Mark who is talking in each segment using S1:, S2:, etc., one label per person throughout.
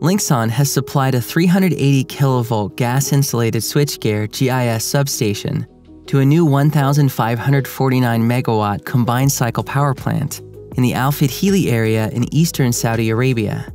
S1: Linxon has supplied a 380 kilovolt gas insulated switchgear GIS substation to a new 1,549 megawatt combined cycle power plant in the Al Fadhili area in eastern Saudi Arabia.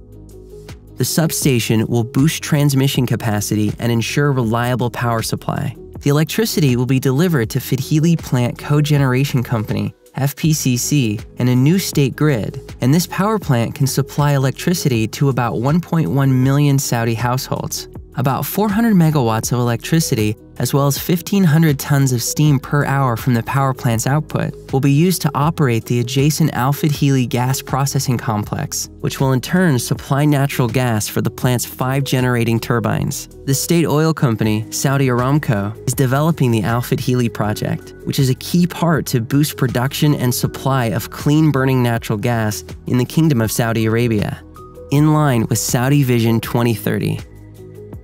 S1: The substation will boost transmission capacity and ensure reliable power supply. The electricity will be delivered to Fadhili Plant Cogeneration Company FPCC, and a new state grid, and this power plant can supply electricity to about 1.1 million Saudi households. About 400 megawatts of electricity, as well as 1,500 tons of steam per hour from the power plant's output, will be used to operate the adjacent Al Fadhili gas processing complex, which will in turn supply natural gas for the plant's five generating turbines. The state oil company, Saudi Aramco, is developing the Al Fadhili project, which is a key part to boost production and supply of clean burning natural gas in the Kingdom of Saudi Arabia, in line with Saudi Vision 2030.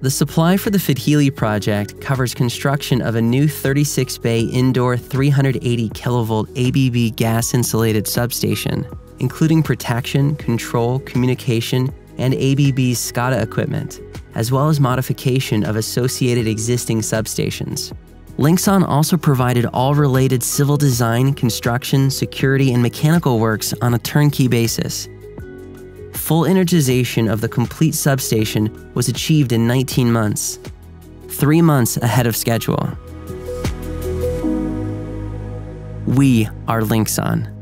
S1: The supply for the Fadhili project covers construction of a new 36 bay indoor 380 kilovolt ABB gas insulated substation, including protection, control, communication, and ABB's SCADA equipment, as well as modification of associated existing substations. Linxon also provided all related civil design, construction, security, and mechanical works on a turnkey basis, full energization of the complete substation was achieved in 19 months, three months ahead of schedule. We are Linxon.